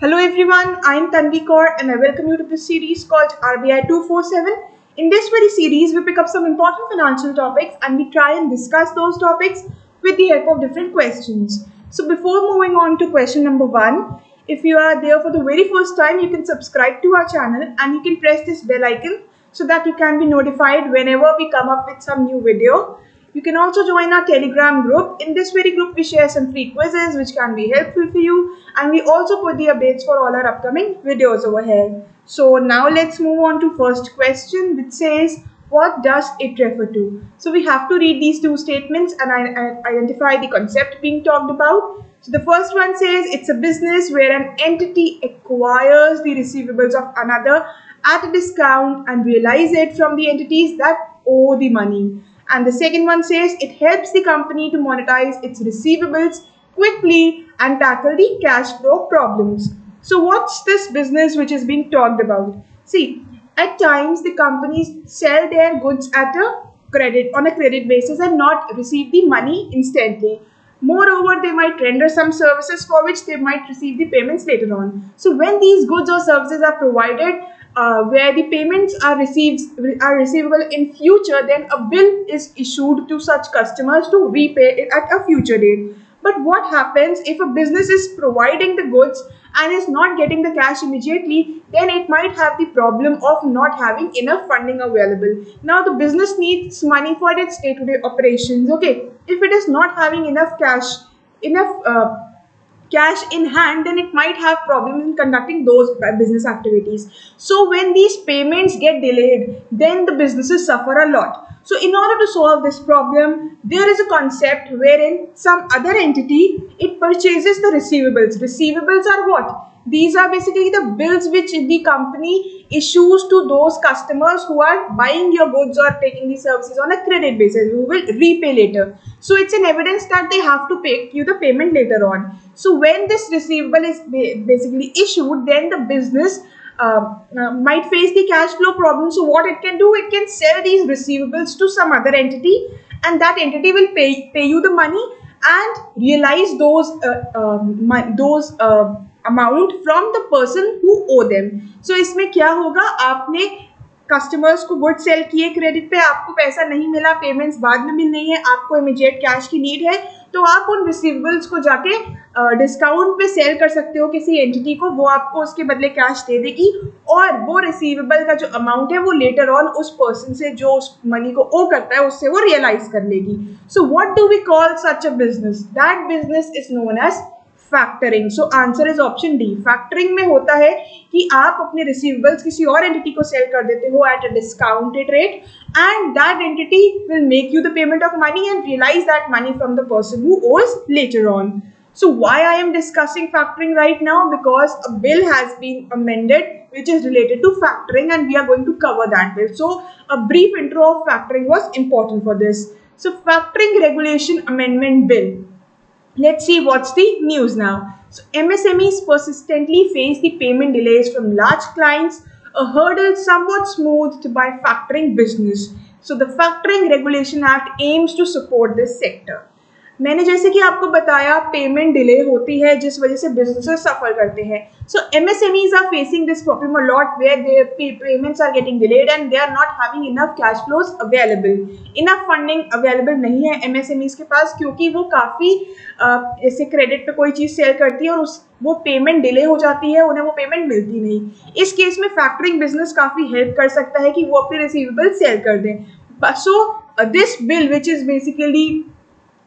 Hello everyone, I am Tanvi Kaur and I welcome you to this series called RBI 247. In this very series, we pick up some important financial topics and we try and discuss those topics with the help of different questions. So before moving on to question number one, if you are there for the very first time, you can subscribe to our channel and you can press this bell icon so that you can be notified whenever we come up with some new video. You can also join our Telegram group. In this very group, we share some free quizzes which can be helpful for you. And we also put the updates for all our upcoming videos over here. So now let's move on to first question which says, what does it refer to? So we have to read these two statements and identify the concept being talked about. So the first one says it's a business where an entity acquires the receivables of another at a discount and realize it from the entities that owe the money. And the second one says it helps the company to monetize its receivables quickly and tackle the cash flow problems. So what's this business which is being talked about? See, at times the companies sell their goods at a credit on a credit basis and not receive the money instantly. Moreover, they might render some services for which they might receive the payments later on. So when these goods or services are provided, uh, where the payments are received are receivable in future then a bill is issued to such customers to repay it at a future date. But what happens if a business is providing the goods and is not getting the cash immediately then it might have the problem of not having enough funding available. Now the business needs money for its day-to-day operations okay? If it is not having enough cash enough uh, cash in hand then it might have problems in conducting those business activities. So when these payments get delayed then the businesses suffer a lot. So in order to solve this problem there is a concept wherein some other entity it purchases the receivables. Receivables are what these are basically the bills which the company issues to those customers who are buying your goods or taking the services on a credit basis who will repay later. So it's an evidence that they have to pay you the payment later on. So when this receivable is basically issued, then the business uh, uh, might face the cash flow problem. So what it can do, it can sell these receivables to some other entity and that entity will pay, pay you the money and realize those uh, um, those uh, amount from the person who owe them so इसमें क्या होगा? आपने customers को good sell किए credit पे, आपको पैसा नहीं मिला पेमेंट्स बाद में मिल रही है, आपको इमीडिएट कैश की नीड है तो आप उन रिसीवेबल्स को जाके डिस्काउंट पे सेल कर सकते हो किसी एंटिटी को, वो आपको उसके बदले कैश दे देगी, और वो रिसीवेबल का जो अमाउंट है, वो लेटर ऑन उस पर्सन से जो उस मनी को ओ करता है, उससे वो रियलाइज़ कर लेगी. So what do we call such a business that business is known as factoring so answer is option D factoring में होता है कि आप अपने रिसीवेबल्स किसी और एंटिटी को सेल कर देते हो at a discounted rate and that entity will make you the payment of money and realise that money from the person who owes later on so why I am discussing factoring right now because a bill has been amended which is related to factoring and we are going to cover that bill so a brief interview of factoring was important for this so factoring regulation amendment bill Let's see what's the news now. So MSMEs persistently face the payment delays from large clients, a hurdle somewhat smoothed by factoring business. So the Factoring Regulation Act aims to support this sector. मैंने जैसे कि आपको बताया payment delay होती है, जिस वजह से बिजनेसेस सफ़र करते हैं। So M S M Es are facing this problem lot where their payments are getting delayed and they are not having enough cash flows available enough funding available नहीं है एम एस एम ईज के पास, क्योंकि वो काफ़ी जैसे credit पे कोई चीज़ cell करती है और उस, वो पेमेंट डिले हो जाती है, उन्हें वो पेमेंट मिलती नहीं। इस केस में फैक्टरिंग बिज़नेस काफ़ी हेल्प कर सकता है कि वो अपने रिसीवेबल सेल कर दें। So this bill which is basically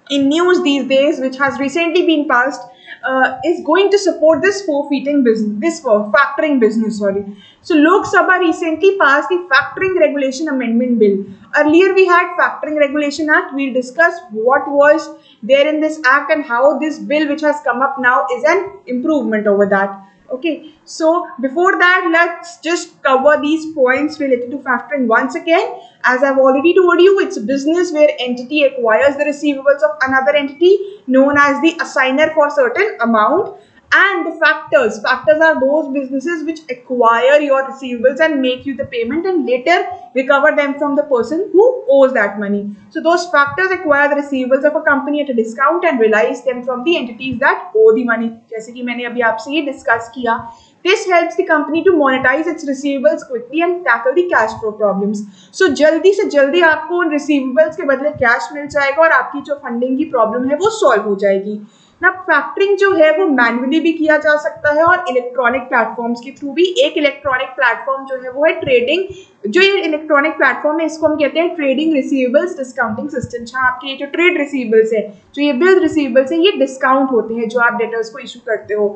in news these days, which has recently been passed, uh, is going to support this forfeiting business, this factoring business, sorry. So Lok Sabha recently passed the Factoring Regulation Amendment Bill. Earlier we had Factoring Regulation Act. We'll discuss what was there in this act and how this bill which has come up now is an improvement over that okay so before that let's just cover these points related to factoring once again as i've already told you it's a business where entity acquires the receivables of another entity known as the assigner for certain amount and factors factors are those businesses which acquire your receivables and make you the payment and later recover them from the person who owes that money so those factors acquire the receivables of a company at a discount and realize them from the entities that owe the money जैसे कि मैंने अभी आपसे ये discuss किया This helps the company to monetize its receivables quickly and tackle the cash flow problems. So जल्दी से जल्दी आपको उन receivables के बदले cash मिल जाएगा और आपकी जो funding की problem है वो solve हो जाएगी ना फैक्टरिंग जो है वो मैनुअली भी किया जा सकता है और इलेक्ट्रॉनिक प्लेटफॉर्म्स के थ्रू भी एक इलेक्ट्रॉनिक प्लेटफॉर्म जो है वो है ट्रेडिंग जो ये इलेक्ट्रॉनिक प्लेटफॉर्म है, इसको हम कहते हैं ट्रेडिंग रिसीवेबल्स डिस्काउंटिंग सिस्टम जहाँ आपके ये जो ट्रेड रिसीवेबल्स है, जो ये बिल रिसीवेबल्स है, ये डिस्काउंट होते हैं जो आप डेटर्स को इशू करते हो।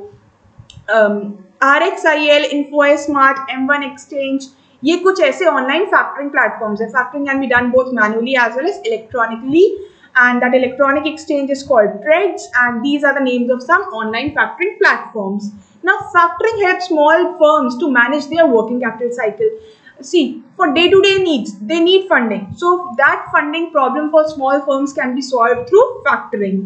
R X I L Invoicemart M one exchange ये कुछ ऐसे ऑनलाइन फैक्टरिंग प्लेटफॉर्म्स है। Factoring can be done both manually as well as electronically and that electronic exchange is called TREDS and these are the names of some online factoring platforms. Now factoring helps small firms to manage their working capital cycle. See, for day-to-day -day needs, they need funding. So that funding problem for small firms can be solved through factoring.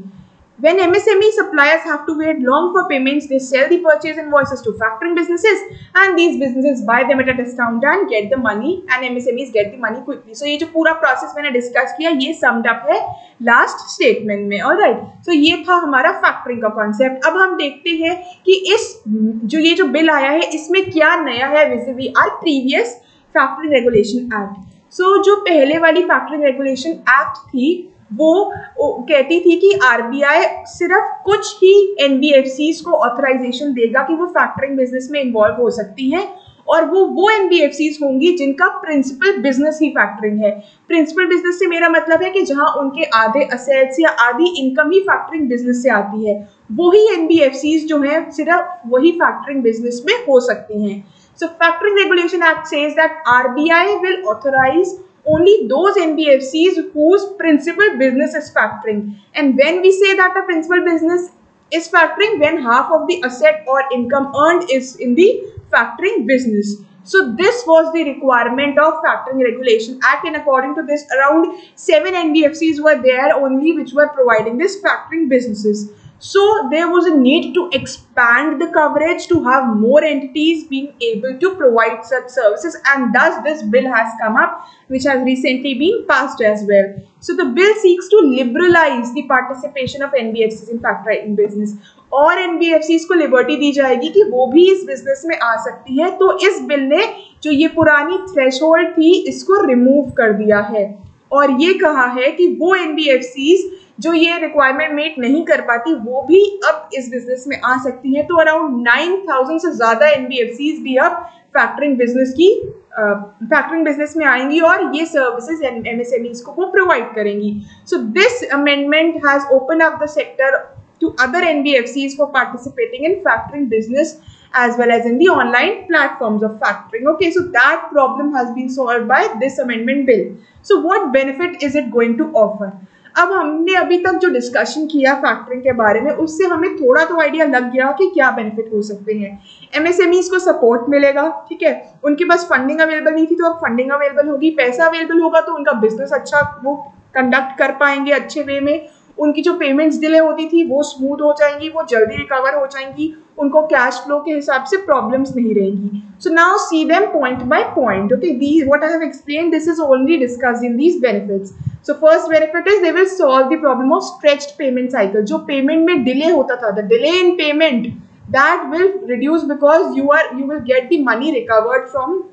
When MSME suppliers have to wait long for payments, they sell the purchase invoices to factoring businesses and these businesses buy them at a discount and get the money and MSMEs get the money quickly. So ये जो पूरा process मैंने discuss किया ये summed up है last statement में all right. So ये था हमारा factoring का concept. अब हम देखते हैं कि इस जो ये जो bill आया है इसमें क्या नया है vis-a-vis our previous factoring regulation act. So जो पहले वाली factoring regulation act थी वो कहती थी कि आरबीआई सिर्फ़ कुछ ही एनबीएफसी को ऑथराइजेशन देगा कि वो फैक्टरिंग बिज़नेस में इन्वॉल्व हो सकती हैं, और वो वो एनबीएफसी होंगी जिनका प्रिंसिपल बिज़नेस ही फैक्टरिंग है। प्रिंसिपल बिज़नेस से मेरा मतलब है कि जहाँ उनके आधे असेट्स या आधी इनकम ही फैक्टरिंग बिज़नेस से आती है, वही एनबीएफसी जो है सिर्फ़ वही फैक्टरिंग बिज़नेस में हो सकती हैं। So factoring regulation act says that RBI will authorise only those NBFCs whose principal business is factoring. And when we say that a principal business is factoring, when half of the asset or income earned is in the factoring business. So this was the requirement of Factoring Regulation Act and according to this around 7 NBFCs were there only which were providing this factoring businesses. So there was a need to expand the coverage to have more entities being able to provide such services and thus this bill has come up which has recently been passed as well. So the bill seeks to liberalize the participation of NBFCs in factoring business और NBFCs को liberty दी जाएगी कि वो भी इस business में आ सकती है तो इस बिल ने जो ये पुरानी थ्रेशोल्ड थी इसको रिमूव कर दिया है और ये कहा है कि वो एनबीएफसीज जो ये रिक्वायरमेंट मीट नहीं कर पाती वो भी अब इस बिज़नेस में आ सकती है। तो अराउंड नाइन थाउज़ेंड से ज़्यादा एन बी एफ़ सीज भी अब फैक्टरिंग बिज़नेस की फैक्टरिंग uh, बिज़नेस में आएँगी और ये services M S M Es को प्रोवाइड करेंगी। So this amendment has open up the sector to other N B F Cs for participating in factoring business as well as in the online platforms of factoring okay so that problem has been solve by this amendment bill so what benefit is it going to offer अब हमने अभी तक जो discussion किया factoring के बारे में, उससे हमें थोड़ा तो आइडिया लग गया कि क्या बेनिफिट हो सकते हैं। एमएसएमईज को सपोर्ट मिलेगा, ठीक है? उनके पास फंडिंग अवेलेबल नहीं थी तो अब फंडिंग अवेलेबल होगी, पैसा अवेलेबल होगा तो उनका बिज़नेस अच्छा वो कंडक्ट कर पाएँगे अच्छे वे में। उनकी जो पेमेंट्स डिले होती थी, वो स्मूथ हो जाएँगी, वो जल्दी रिकवर हो जाएँगी, उनको कैश फ्लो के हिसाब से प्रॉब्लम्स नहीं रहेंगी। So now see them point by point okay the what I have explain this is only discuss in these benefits so first benefit is they will solve the problem of stretched payment cycle जो payment में delay होता था the delay in payment that will reduce because you are, you will get the money recovered from,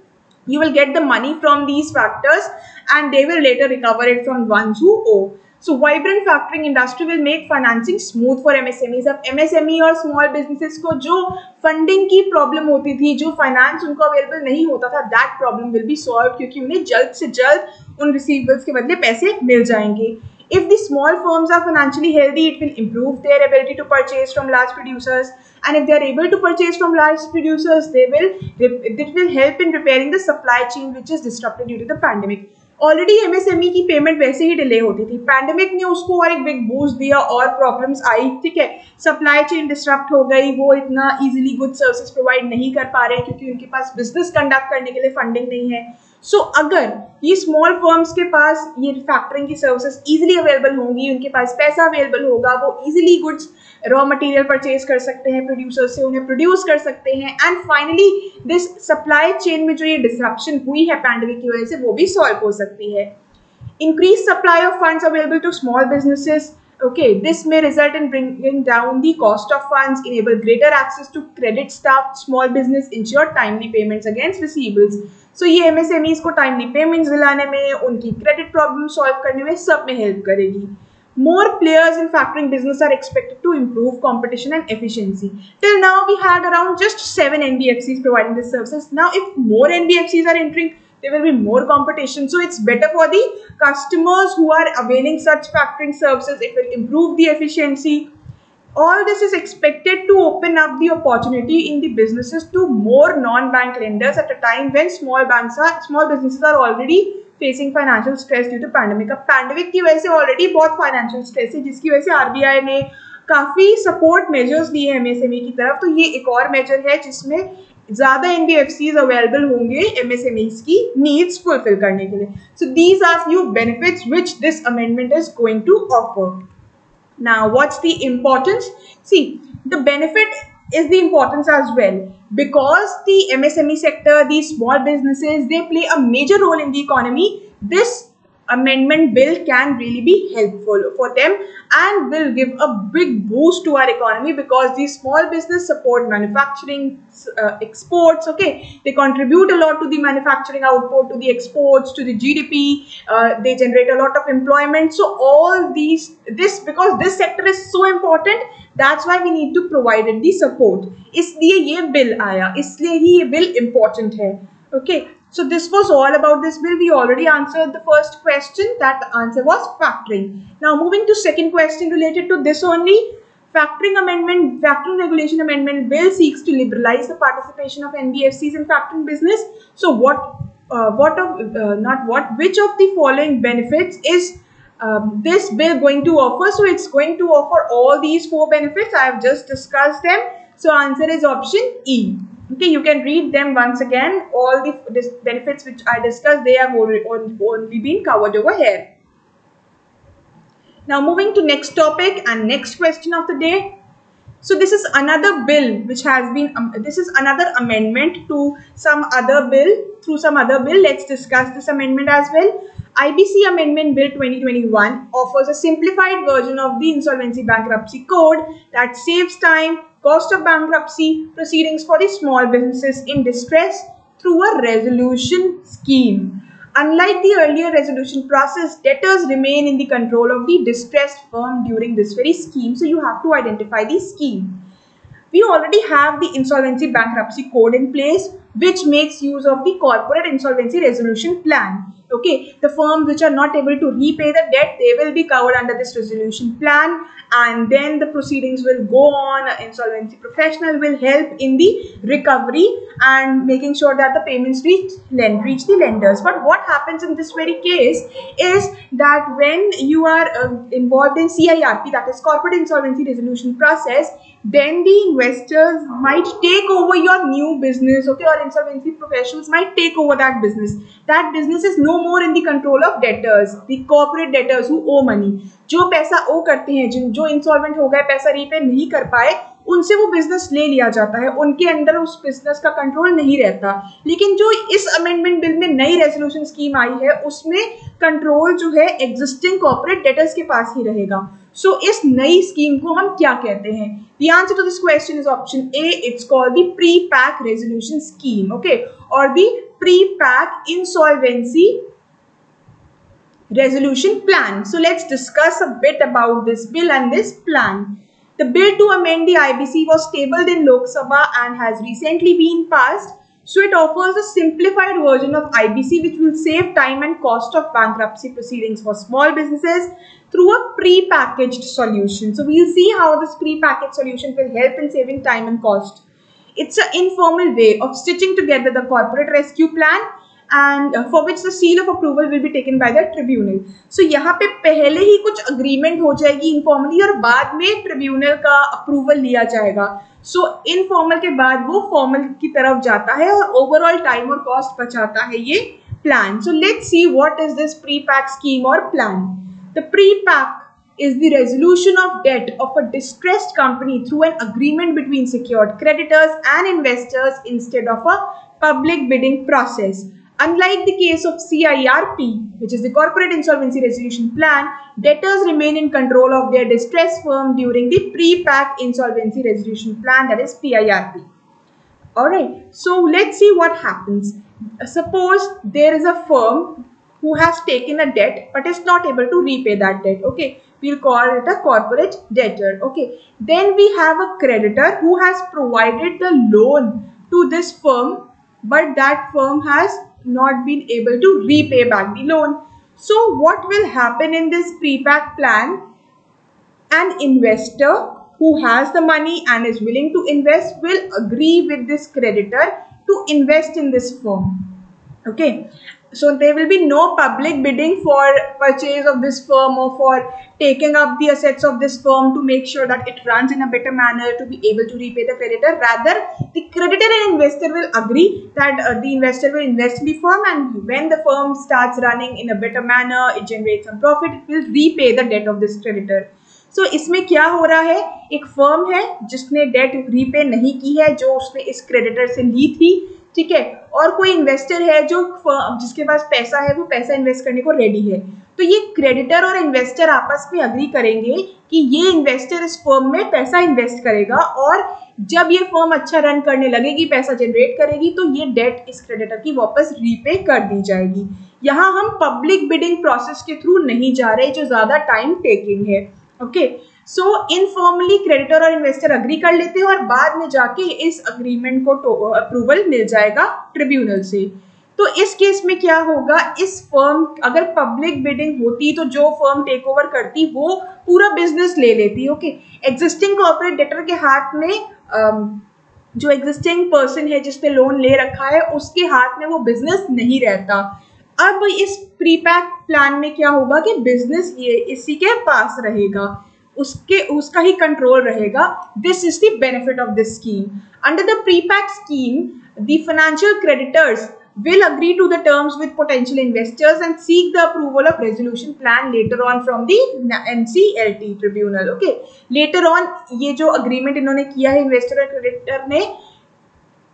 you will get the money from these factors and they will later recover it from ones who owe So vibrant factoring industry will make financing smooth for MSMEs. अब MSME और small businesses को जो funding की problem होती थी जो finance उनको available नहीं होता था that problem will be solved क्योंकि उन्हें जल्द से जल्द उन receivables के बदले पैसे मिल जाएँगे If the small firms are financially healthy, it will improve their ability to purchase from large producers. And if they are able to purchase from large producers, they will it will help in repairing the supply chain which is disrupted due to the pandemic. Already MSME की payment वैसे ही delay होती थी। Pandemic ने उसको और एक big boost दिया और प्रॉब्लम्स आई ठीक है? सप्लाई चेन डिस्टर्ब हो गई वो इतना इजीली गुड सर्विसेज़ प्रोवाइड नहीं कर पा रहे क्योंकि उनके पास बिज़नेस कंडक्ट करने के लिए फंडिंग नहीं है। सो so, अगर ये स्मॉल फर्म्स के पास ये फैक्टरिंग की सर्विसेज़ इजीली अवेलेबल होंगी उनके पास पैसा अवेलेबल होगा वो easily goods raw material purchase कर सकते हैं प्रोड्यूसर से उन्हें प्रोड्यूस कर सकते हैं। And finally this supply chain में जो ये डिसरप्शन हुई है पैंडमिक की वजह से, वो भी सॉल्व हो सकती है। Increase supply of funds available to small businesses okay this में result in bringing down the cost of funds enable greater access to credit staff small business ensure timely payments against receivables so ये MSMEs को timely payments दिलाने में, उनकी credit problem solve करने में सब में हेल्प करेगी। More players in factoring business are expected to improve competition and efficiency. Till now, we had around just seven NBFCs providing this services. Now, if more NBFCs are entering, there will be more competition. So, it's better for the customers who are availing such factoring services. It will improve the efficiency. All this is expected to open up the opportunity in the businesses to more non-bank lenders at a time when small banks are, small businesses are already facing financial stress due to pandemic अब pandemic की वजह से already बहुत financial stress है, जिसकी वजह से RBI ने काफ़ी सपोर्ट मेजर्स दिए एमएसएमई की तरफ़। तो ये एक और मेजर है जिसमें ज़्यादा N B F Cs available होंगे एम एस एम ईज की नीड्स फुलफिल करने के लिए। So these are few benefits which this amendment is going to offer now, what's the importance? See, the benefit is the importance as well because the MSME sector, these small businesses, they play a major role in the economy. This amendment bill can really be helpful for them and will give a big boost to our economy because these small business support manufacturing uh, exports okay they contribute a lot to the manufacturing output to the exports to the gdp uh, they generate a lot of employment so all these this because this sector is so important that's why we need to provide it the support इसलिए ये bill आया इसलिए ही ये bill important है okay So this was all about this bill. We already answered the first question. That answer was factoring. Now moving to second question related to this only. Factoring amendment, factoring regulation amendment bill seeks to liberalize the participation of NBFCs in factoring business. So what, uh, what of, uh, not what, which of the following benefits is um, this bill going to offer? So it's going to offer all these four benefits. I have just discussed them. So answer is option E. Okay, you can read them once again. All the benefits which I discussed, they have only been covered over here. Now moving to next topic and next question of the day. So this is another bill which has been, um, this is another amendment to some other bill, through some other bill. Let's discuss this amendment as well. IBC Amendment Bill 2021 offers a simplified version of the Insolvency Bankruptcy Code that saves time, cost of bankruptcy proceedings for the small businesses in distress through a resolution scheme. Unlike the earlier resolution process, debtors remain in the control of the distressed firm during this very scheme. So you have to identify the scheme. We already have the insolvency bankruptcy code in place which makes use of the corporate insolvency resolution plan okay? The firms which are not able to repay the debt they will be covered under this resolution plan and then the proceedings will go on. An insolvency professional will help in the recovery and making sure that the payments reach reach the lenders. But what happens in this very case is that when you are uh, involved in CIRP that is corporate insolvency resolution process then the investors might take over your new business okay or insolvency professionals might take over that business that business is no more in the control of debtors the corporate debtors who owe money जो पैसा owe करते हैं जिन जो insolvent हो गए पैसा repay नहीं कर पाए उनसे वो बिज़नेस ले लिया जाता है उनके अंदर उस बिज़नेस का कंट्रोल नहीं रहता लेकिन जो इस अमेंडमेंट बिल में नई रेजोल्यूशन स्कीम आई है उसमें कंट्रोल जो है एग्जिस्टिंग कॉर्पोरेट डेटर्स के पास ही रहेगा सो so, इस नई स्कीम को हम क्या कहते हैं to this question is option A it's called the pre pack resolution scheme okay और the pre pack insolvency resolution plan. So let's discuss a bit about this bill and this plan. The bill to amend the IBC was tabled in Lok Sabha and has recently been passed. So it offers a simplified version of IBC which will save time and cost of bankruptcy proceedings for small businesses through a pre-packaged solution. So we'll see how this pre-packaged solution will help in saving time and cost. It's an informal way of stitching together the corporate rescue plan and uh, for which the seal of approval will be taken by the tribunal. So यहाँ पे पहले ही कुछ agreement हो जाएगी informally और बाद में tribunal का approval लिया जाएगा. So informal के बाद वो formal की तरफ़ जाता है और overall time और cost बचाता है ये plan. So let's see what is this pre-pack scheme or plan. The pre-pack is the resolution of debt of a distressed company through an agreement between secured creditors and investors instead of a public bidding process. Unlike the case of CIRP, which is the Corporate Insolvency Resolution Plan, debtors remain in control of their distressed firm during the pre-pack insolvency resolution plan, that is PIRP. Alright, so let's see what happens. Suppose there is a firm who has taken a debt but is not able to repay that debt. Okay, we'll call it a corporate debtor. Okay, then we have a creditor who has provided the loan to this firm but that firm has not been able to repay back the loan. So what will happen in this pre-pack plan? An investor who has the money and is willing to invest will agree with this creditor to invest in this firm. Okay, so there will be no public bidding for purchase of this firm or for taking up the assets of this firm to make sure that it runs in a better manner to be able to repay the creditor rather the creditor and investor will agree that uh, the investor will invest in the firm and when the firm starts running in a better manner it generates some profit it will repay the debt of this creditor so so, इसमें क्या हो रहा है एक firm है जिसने date repay नहीं की है जो उसने इस क्रेडिटर से ली थी ठीक है? और कोई इन्वेस्टर है जो जिसके पास पैसा है, वो पैसा इन्वेस्ट करने को रेडी है। तो ये क्रेडिटर और इन्वेस्टर आपस में अग्री करेंगे कि ये इन्वेस्टर इस फर्म में पैसा इन्वेस्ट करेगा और जब ये फर्म अच्छा रन करने लगेगी, पैसा जनरेट करेगी तो ये डेट इस क्रेडिटर की वापस रीपे कर दी जाएगी। यहाँ हम पब्लिक बिडिंग प्रोसेस के थ्रू नहीं जा रहे, जो ज़्यादा टाइम टेकिंग है। Okay okay? So informally creditor और इन्वेस्टर अग्री कर लेते हैं और बाद में जाके इस अग्रीमेंट को अप्रूवल मिल जाएगा ट्रिब्यूनल से। तो इस केस में क्या होगा? इस फर्म अगर पब्लिक बिडिंग होती तो जो फर्म टेक ओवर करती, वो पूरा बिज़नेस ले लेती ओके एग्जिस्टिंग कॉर्पोरेट डेटर के हाथ में जो एग्जिस्टिंग पर्सन है जिसने लोन ले रखा है, उसके हाथ में वो बिज़नेस नहीं रहता। अब इस प्रीपैक प्लान में क्या होगा कि बिज़नेस ये इसी के पास रहेगा। उसके उसका ही कंट्रोल रहेगा this is the benefit of this scheme under the pre pack scheme the financial creditors will agree to the terms with potential investors and seek the approval of resolution plan later on from the NCLT tribunal. Okay, later on ये जो agreement इन्होंने किया है investor और creditor ने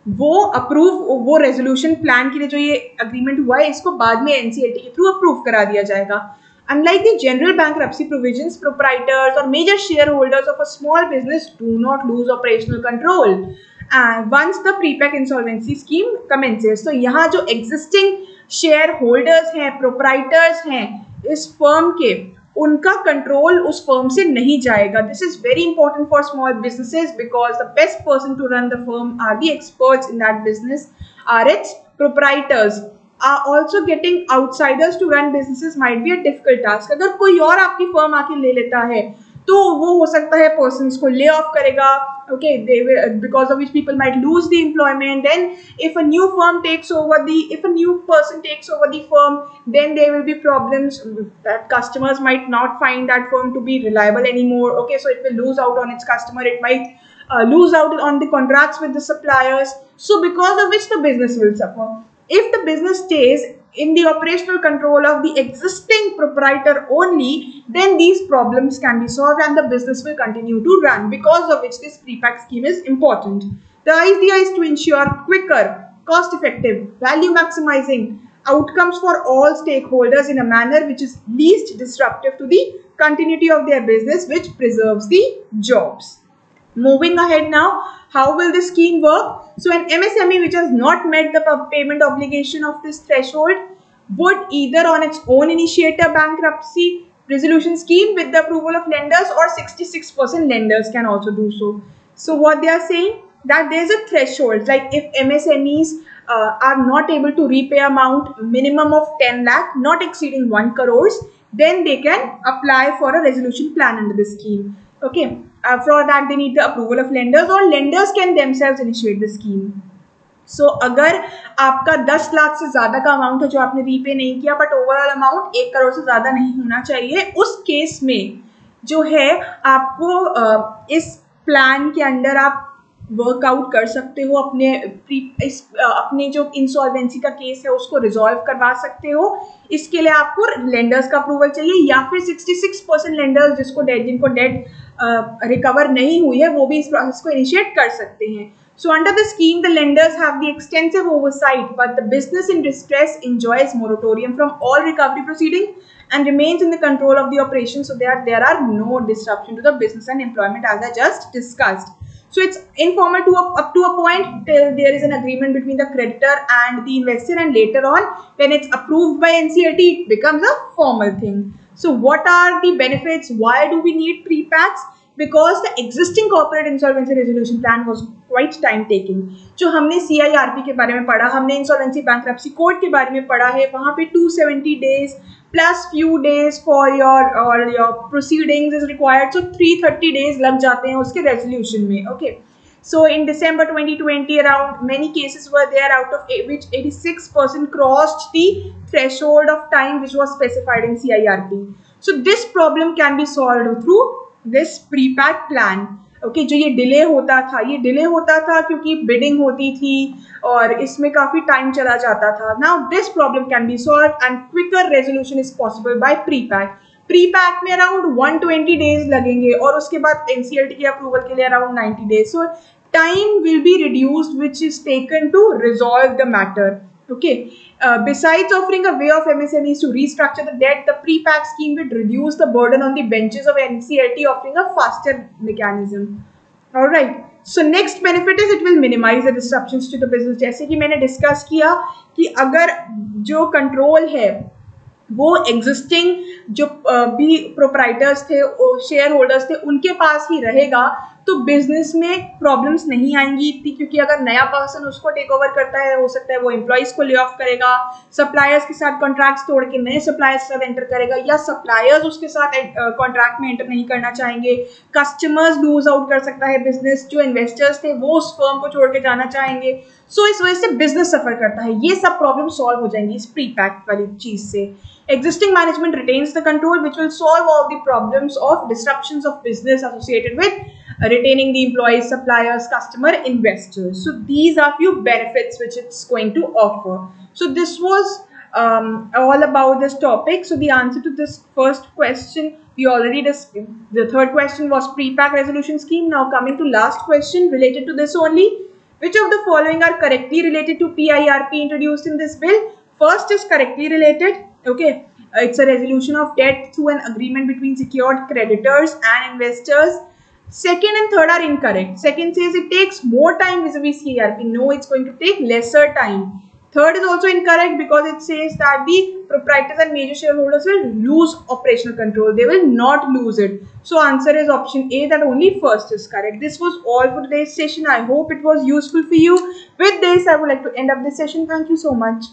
वो approve वो resolution plan के लिए जो ये अग्रीमेंट हुआ है इसको बाद में एनसीएलटी के थ्रू अप्रूव करा दिया जाएगा Unlike the general bankruptcy provisions, proprietors or major shareholders of a small business do not lose operational control uh, once the pre-pack insolvency scheme commences. So यहाँ जो existing shareholders हैं proprietors हैं इस firm के उनका कंट्रोल उस firm से नहीं जाएगा this is very important for small businesses because the best person to run the firm are the experts in that business or its proprietors are also getting outsiders to run businesses might be a difficult task अगर कोई और आपकी firm आके ले लेता है तो वो हो सकता है पर्सन को ले ऑफ करेगा okay they will because of which people might lose the employment then if a new firm takes over the if a new person takes over the firm then there will be problems that customers might not find that firm to be reliable anymore okay so it will lose out on its customer it might uh, lose out on the contracts with the suppliers so because of which the business will suffer if the business stays in the operational control of the existing proprietor only, then these problems can be solved and the business will continue to run because of which this pre-pack scheme is important. The idea is to ensure quicker, cost-effective, value maximizing outcomes for all stakeholders in a manner which is least disruptive to the continuity of their business which preserves the jobs. Moving ahead now, how will this scheme work? So an MSME which has not met the payment obligation of this threshold would either on its own initiate a bankruptcy resolution scheme with the approval of lenders or 66% lenders can also do so. So what they are saying that there is a threshold like if MSMEs uh, are not able to repay amount minimum of 10 lakh not exceeding 1 crores then they can apply for a resolution plan under the scheme. Okay uh, for that they need the approval of lenders or lenders can themselves initiate the scheme. So so, अगर आपका 10 लाख से ज़्यादा का amount है जो आपने repay नहीं किया बट ओवरऑल अमाउंट एक करोड़ से ज़्यादा नहीं होना चाहिए उस केस में जो है आपको इस प्लान के अंडर आप वर्कआउट कर सकते हो, अपने इस अपने जो इंसॉल्वेंसी का केस है उसको रिजॉल्व करवा सकते हो। इसके लिए आपको लेंडर्स का अप्रूवल चाहिए या फिर 66 परसेंट लेंडर्स जिसको डेट जिनको डेट रिकवर नहीं हुई है, वो भी इस प्रोसेस को इनिशिएट कर सकते हैं। So under the scheme the lenders have the extensive oversight but the business in distress enjoys moratorium from all recovery proceeding and remains in the control of the operation so there there are no disruption to the business and employment as I just discussed So it's informal to a, up to a point till there is an agreement between the creditor and the investor and later on when it's approved by NCLT it becomes a formal thing. So what are the benefits? Why do we need pre-packs? Because the existing corporate insolvency resolution plan was quite time taking. जो हमने CIRP के बारे में पढ़ा हमने insolvency bankruptcy court के बारे में पढ़ा है वहाँ पे 270 plus few days for your और your proceeding is required so three thirty days लग जाते हैं उसके रेजोल्यूशन में okay so in December twenty twenty around many cases were there out of which eighty six percent crossed the threshold of time which was specified in C I R P so this problem can be solve through this prepack plan okay जो ये delay होता था, ये delay होता था क्योंकि bidding होती थी और इसमें काफ़ी टाइम चला जाता था। Now this problem can be solve and quicker resolution is possible by pre pack pre pack में अराउंड 120 डेज़ लगेंगे और उसके बाद एनसीएलटी के अप्रूवल के लिए around 90 days so time will be reduced which is taken to resolve the matter okay? Uh, besides offering a way of msmes to restructure the debt the pre-pack scheme would reduce the burden on the benches of nclt offering a faster mechanism all right so next benefit is it will minimise the disruption to the business जैसे कि मैंने discuss किया कि अगर जो control है वो existing जो भी प्रोपराइटर्स थे शेयर होल्डर्स थे, उनके पास ही रहेगा तो बिज़नेस में प्रॉब्लम्स नहीं आएँगी इतनी, क्योंकि अगर नया पर्सन उसको टेक ओवर करता है, हो सकता है वो एम्प्लॉयज़ को ले ऑफ़ करेगा सप्लायर्स के साथ कॉन्ट्रैक्ट्स तोड़ के नए सप्लायर्स के साथ एंटर करेगा, या सप्लायर्स उसके साथ कॉन्ट्रैक्ट में एंटर नहीं करना चाहेंगे कस्टमर्स लूज आउट कर सकता है बिज़नेस जो इन्वेस्टर्स थे, वो उस फर्म को छोड़ के जाना चाहेंगे सो इस वजह से बिज़नेस सफ़र करता है। ये सब प्रॉब्लम सॉल्व हो जाएँगी इस प्री पैक वाली चीज़ से। Existing management retains the control which will solve all the problems of disruption of business associated with retaining the employees suppliers customer investors so these are few benefits which it's going to offer so this was um all about this topic. So, the answer to this first question, we already discussed the third question was pre resolution scheme. Now, coming to last question related to this only. Which of the following are correctly related to PIRP introduced in this bill? First is correctly related. Okay. Uh, it's a resolution of debt through an agreement between secured creditors and investors Second and third are incorrect. Second says it takes more time vis-a-vis CRP. No, it's going to take lesser time. Third is also incorrect because it says that the proprietors and major shareholders will lose operational control. They will not lose it. So answer is option A that only first is correct. This was all for today's session. I hope it was useful for you. With this, I would like to end up this session. Thank you so much.